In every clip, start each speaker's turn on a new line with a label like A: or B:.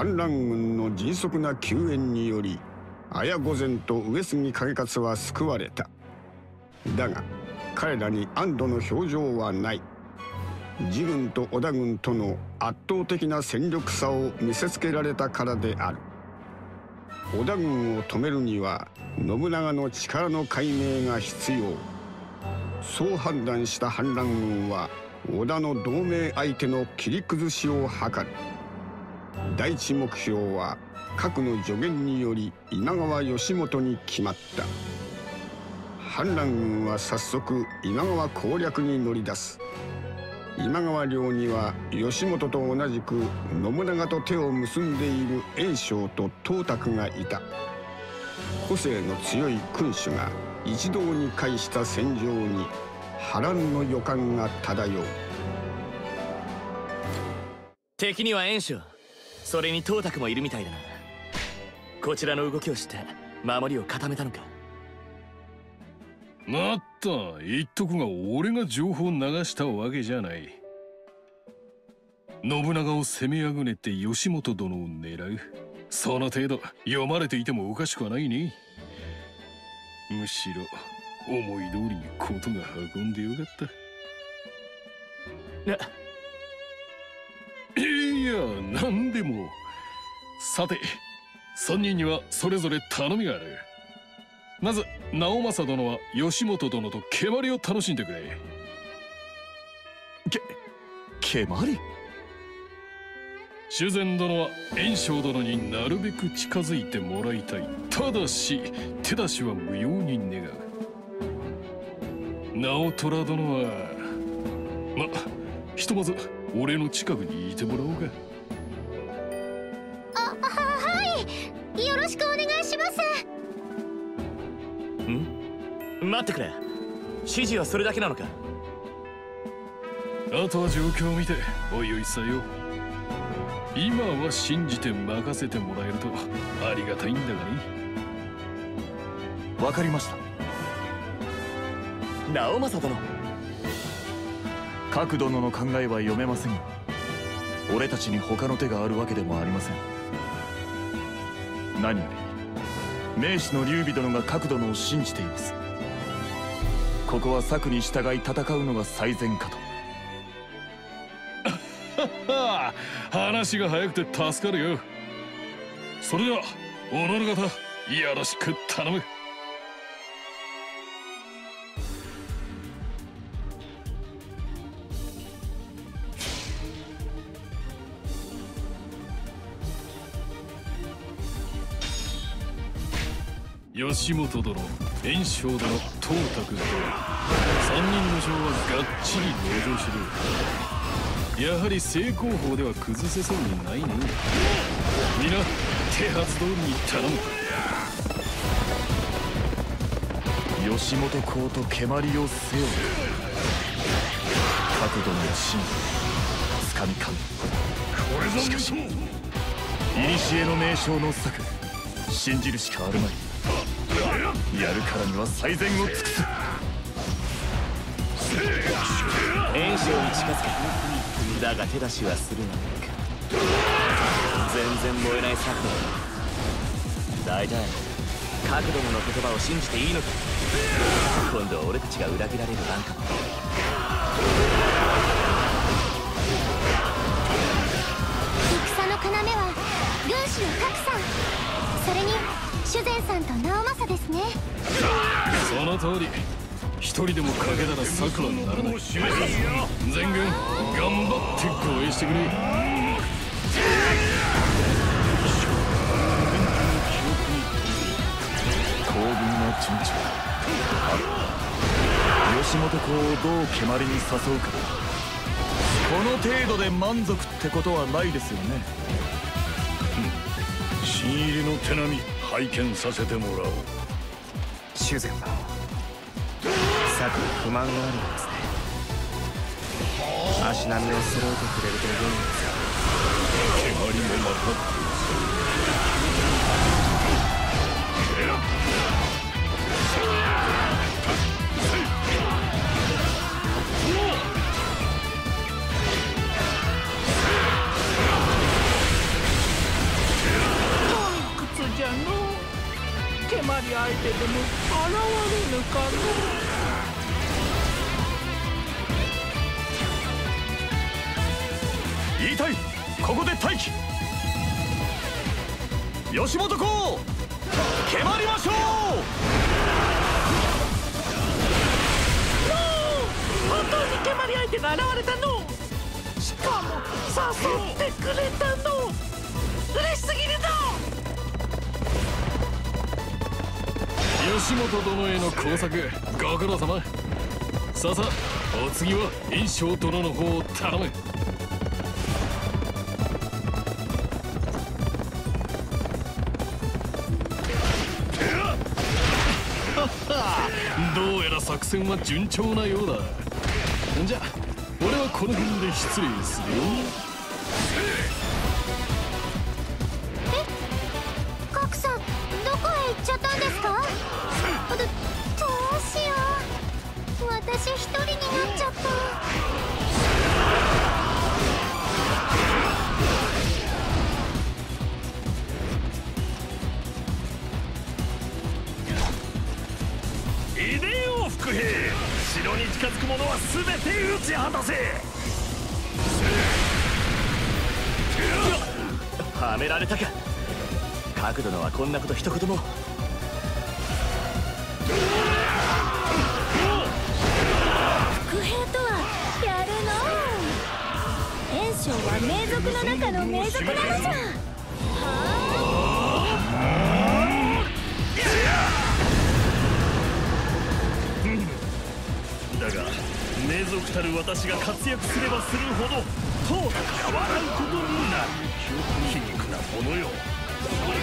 A: 反乱軍の迅速な救援により綾御前と上杉景勝は救われた。だが彼らに安堵の表情はない。自軍と織田軍との圧倒的な戦力差を見せつけられたからである。織田軍を止めるには信長の力の解明が必要。そう判断した反乱軍は織田の同盟相手の切り崩しを図る。第一目標は核の助言により今川義元に決まった。反乱軍は早速今川攻略に乗り出す。今川領には義元と同じく信長と手を結んでいる袁紹と董卓がいた。個性の強い君主が一堂に会した戦場に波乱の予感が漂う。
B: 敵には袁紹それに董卓もいるみたいだな。こちらの動きをして守りを固めたのか。
C: まった。言っとくが俺が情報を流したわけじゃない。信長を攻めあぐねて義元殿を狙う。その程度読まれていてもおかしくはないね。むしろ思い通りにことが運んでよかったいや何でも。さて3人にはそれぞれ頼みがある。まず直政殿は義元殿と蹴鞠を楽しんでくれ。
B: け蹴鞠？
C: 修善殿は炎紹殿になるべく近づいてもらいたい。ただし手出しは無用に願う。直虎殿はまひとまず俺の近くにいてもらおうか。
D: あはい。よろしくお願いします。
B: ん？待ってくれ。指示はそれだけなのか。
C: あとは状況を見ておいおいさよ今は信じて任せてもらえるとありがたいんだがね。
B: わかりました。直政殿
E: 各殿の考えは読めません。が俺たちに他の手があるわけでもありません。何より名士の劉備殿が各殿を信じています。ここは策に従い戦うのが最善かと。
C: 話が早くて助かるよ。それではおのる方よろしく頼む。吉本殿袁紹殿董卓殿。三人の将はがっちり同情してる。やはり正攻法では崩せそうにないね皆手はず通りに頼
E: む。吉本公と蹴鞠を背負う。各殿の真つかみかんしかし古の名将。の策信じるしかあるまいやるからには最善を尽くす。
B: 袁紹に近づけだが手出しはするな全然燃えない策だ大体角度の言葉を信じていいのか。今度は俺たちが裏切られる番かも。
D: 戦の要は軍師の格さん。それに修善さんと直
C: その通り。一人でも欠けたら策はならない。全軍頑張って護衛してくれ。
E: 行軍の順調吉本公をどう蹴鞠に誘うかこの程度で満足ってことはないですよね。
C: 新入りの手並み拝見させてもらおう
F: 修善は策に不満があるようですね。足並みを揃えてくれると思うんですが。
C: 蹴鞠もまた
G: てまり相手でも現れぬか
H: の言い。たいここで待機。吉本公決まりましょう。
G: 本当に蹴鞠相手が現れたの。しかも誘ってくれたの。嬉しすぎるぞ。
C: 吉本殿への工作ご苦労様。さあさあお次は炎章殿の方を頼む。どうやら作戦は順調なようだ。じゃ俺はこの辺で失礼するよ。
H: て討ち果たせ。
B: はめられたか。角度のはこんなこと一言も。
I: 伏兵とはやるの？炎章は名族の中の名族なのじゃ。
H: だが名族たる私が活躍すればするほど当が笑うことになる皮肉なものよ
I: 頑張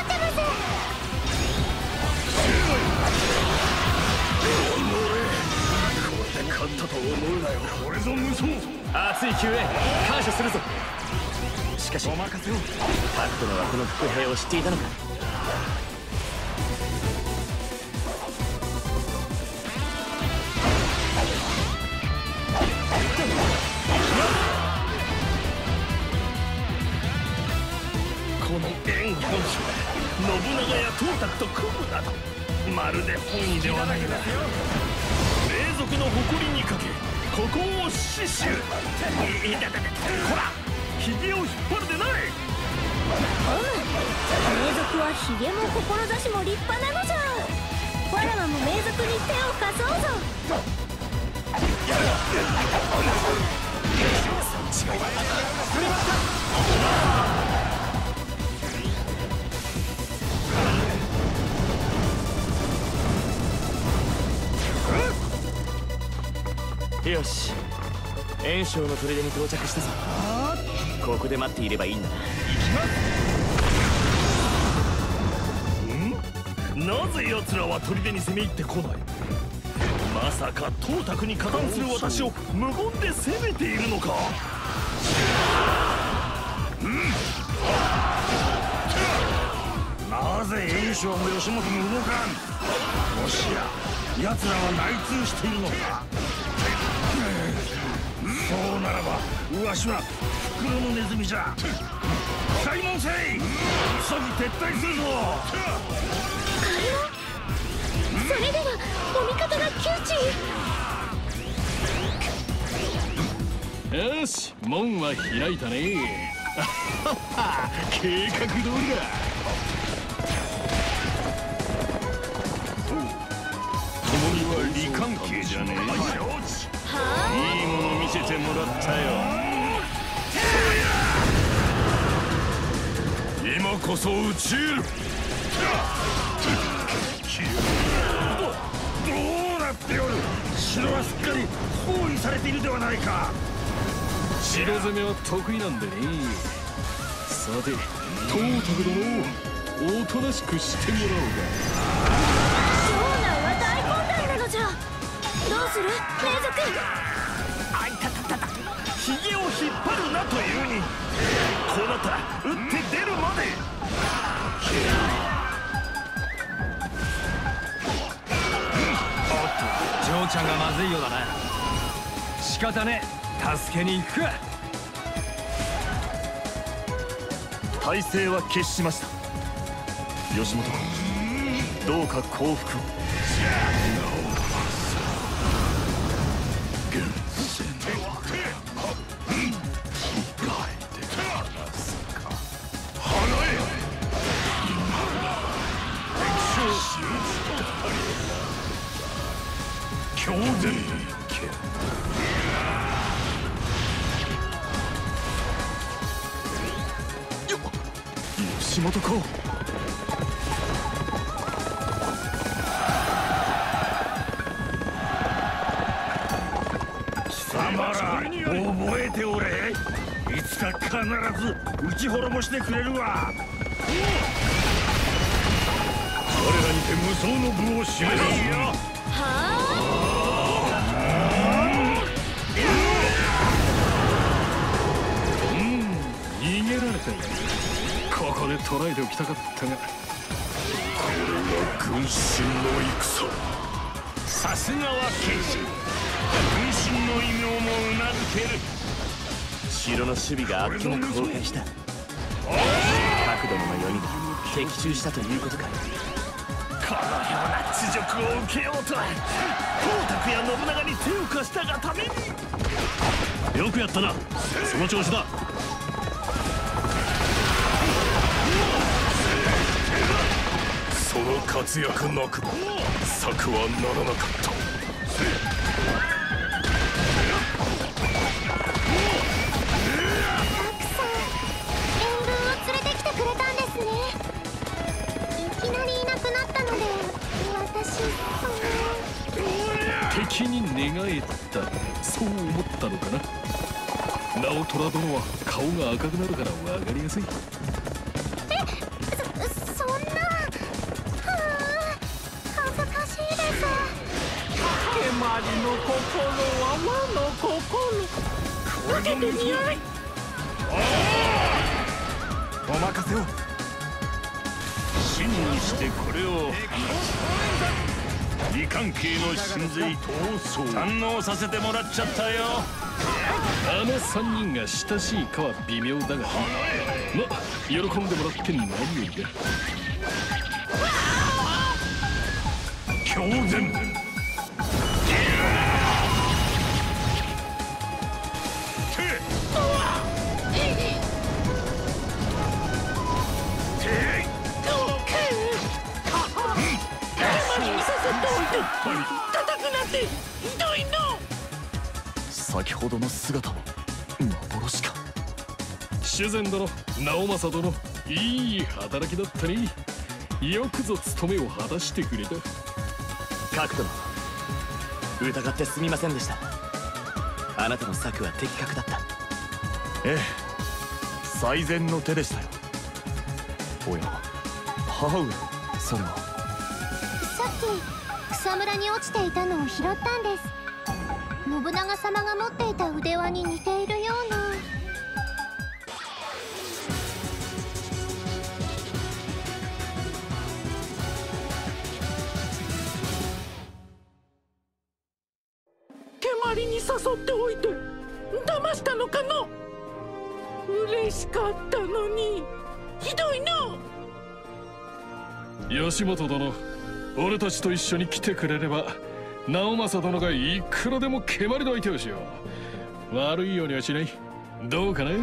I: ってます
H: 勝ったと思うなよこれぞ無双
B: 熱い。救援感謝するぞしかしお任せを角殿はこの伏兵を知ってい。たのか
H: 董卓と組むなどまるで本意ではないが霊族の誇りにかけここを死守。いいだだだこらひげを引っ張るでない
I: 名族はヒゲも志も立派なのじゃわらわも名族に手を貸そうぞ
B: よし。炎章の砦に到着したぞ。ここで待っていればいいんだな。
H: なぜ奴らは砦に攻め入ってこない？まさか董卓に加担する私を無言で攻めているのか？うん？
J: なぜ炎章も吉本も動かん？もしや奴らは内通しているのか？ならばわしは袋のネズミじゃ。開門せい急ぎ撤退するぞ。
I: それではお味方が窮地。
C: よし門は開いたね。計画通りだ。
J: 共には利関係じゃねえいいもの見せてもらったよ。
H: 今こそ討ち入る。
J: どうなっておる。城はすっかり包囲されているではないか。
C: 城攻めは得意なんでね。さて董卓殿をおとなしくしてもらおう
I: 城する名族
H: あいたたたたひげを引っ張るなというにこうなったら打って出るまで。
K: おっと嬢ちゃんがまずいようだな。仕方ねえ。助けに行く。か
E: 体勢は決しました。吉本どうか幸福を吉本公
H: 貴様ら覚えておれ。いつか必ず撃ち滅ぼしてくれるわ。我らにて無双の部を示すよ。
C: 逃げられたよここで捕らえておきたかったが。
H: 軍神の戦。さすがは剣士。軍神の異名もうなずける。
B: 城の守備があっけなく崩壊した。角度の4人が的中したということか。
H: このような恥辱を受けようとは。光沢や信長に手を貸したがために。
C: よくやったな。その調子だ
H: 活躍なくば策はならなかった。
D: たくさん援軍を連れてきてくれたんですね。いきなりいなくなったので私その
C: 敵に寝返った。そう思ったのかな。直虎殿は顔が赤くなるから分かりやすい
G: の心は和の心受けてみ合い
F: お任せを。
H: 真にしてこれを。李関係の神髄堪能させてもらっちゃったよ
C: あの3人が親しいかは微妙だがま喜んでもらって何よりだ
H: 強然
G: 叩くなんてひどいの。
E: 先ほどの姿は幻か。
C: 修善殿直政殿いい働きだったね。よくぞ務めを果たしてくれた。
B: 角度も疑ってすみませんでした。あなたの策は的確だった。
E: ええ。最善の手でしたよ。おや母上それは
D: 草むらに落ちていたのを拾ったんです。信長様が持っていた腕輪に似ているような。
G: 蹴鞠に誘っておいて騙したのかの？嬉しかったのに。ひどいの。
C: 吉本殿俺たちと一緒に来てくれれば直政殿がいくらでも蹴鞠の相手をしよう。悪いようにはしない。どうかな？
G: なな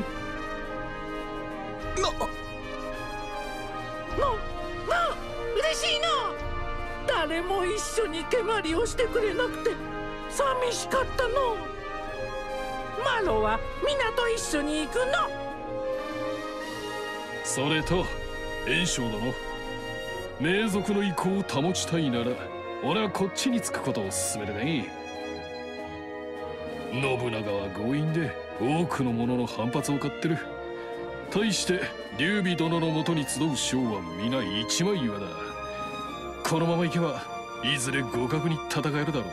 G: 嬉しいな。誰も一緒に蹴鞠をしてくれなくて寂しかったの。マロは皆と一緒に行くの。
C: それと炎章殿名族の意向を保ちたいなら俺はこっちにつくことを勧めるね。信長は強引で多くの者の反発を買ってる。対して劉備殿のもとに集う将は皆一枚岩だ。このままいけばいずれ互角に戦えるだろう。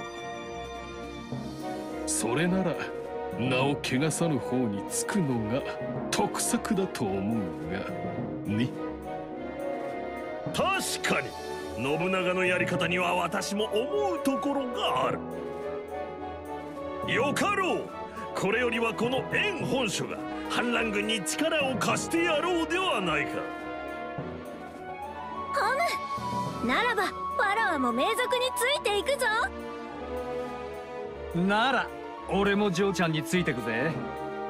C: それなら名を汚さぬ方につくのが得策だと思うがね。
H: 確かに。信長のやり方には私も思うところがある。よかろう。これよりはこの円本書が反乱軍に力を貸してやろうではないか。
D: ホムならばワラワも名族についていくぞ。
K: なら俺もジョーちゃんについてくぜ。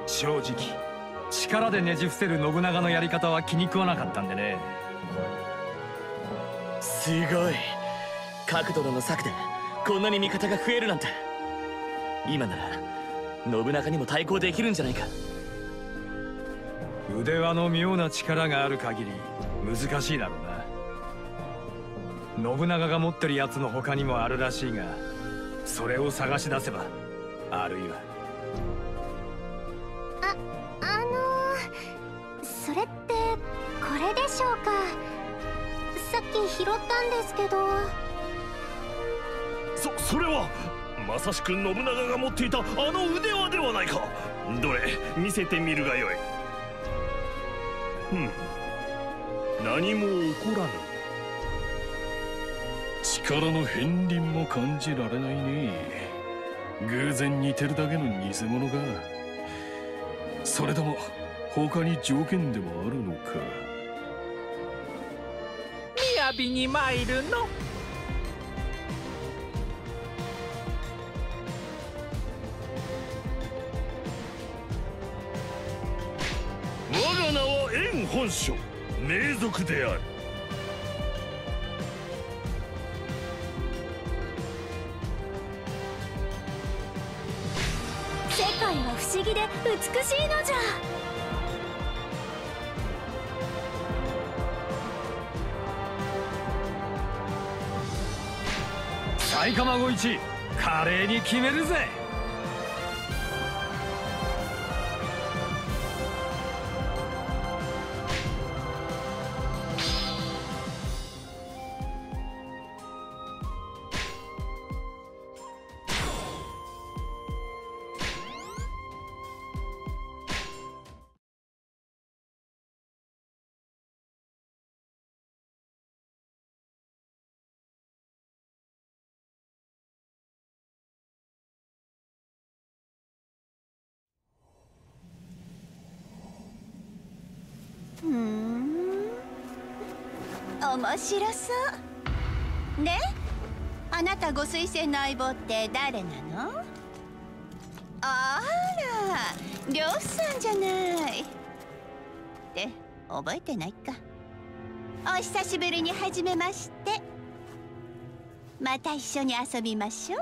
K: 正直力でねじ伏せる信長のやり方は気に食わなかったんでね
B: すごい。角度の策でこんなに味方が増えるなんて。今なら信長にも対抗できるんじゃないか。
K: 腕輪の妙な力がある限り難しいだろうな。信長が持ってるやつの他にもあるらしいがそれを探し出せばあるいは
D: き拾ったんですけど。
H: そそれはまさしく信長が持っていたあの腕輪ではないか。どれ見せてみるがよい。うん。何も起こらぬ。
C: 力の片鱗も感じられないね。偶然似てるだけの偽物が。それとも他に条件でもあるのか。
G: 雅に参るの？
H: 我が名は円本書名族である。
D: 世界は不思議で美しいのじゃ
K: 埼玉子一華麗に決めるぜ。
D: ふん。面白そう。であなたご推薦の相棒って誰なの？あらりょうさんじゃない。って覚えてないか。お久しぶりに始めまして。また一緒に遊びましょう。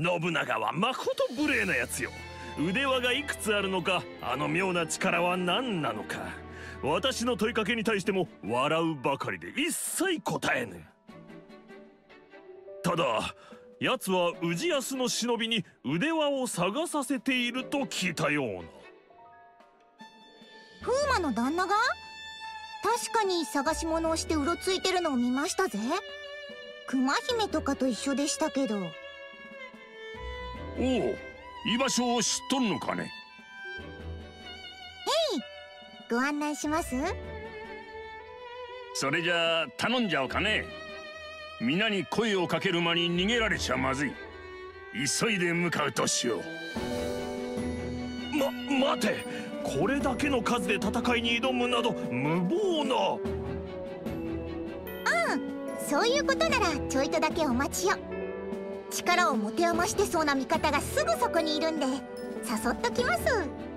H: 信長はまこと無礼なやつよ。腕輪がいくつあるのかあの妙な力は何なのか私の問いかけに対しても笑うばかりで一切答えぬ。ただ奴は氏康の忍びに腕輪を探させていると聞いたような。
D: 風魔の旦那が？確かに探し物をしてうろついてるのを見ましたぜ。熊姫とかと一緒でしたけど。
H: おお居場所を知っとるのかね？
D: ご案内します？
H: それじゃあ頼んじゃおうかね。皆に声をかける間に逃げられちゃまずい。急いで向かうとしよう。ま待て。これだけの数で戦いに挑むなど無謀な。
D: そういうことならちょいとだけお待ちよ力を持て余してそうな味方がすぐそこにいるんで誘っときます。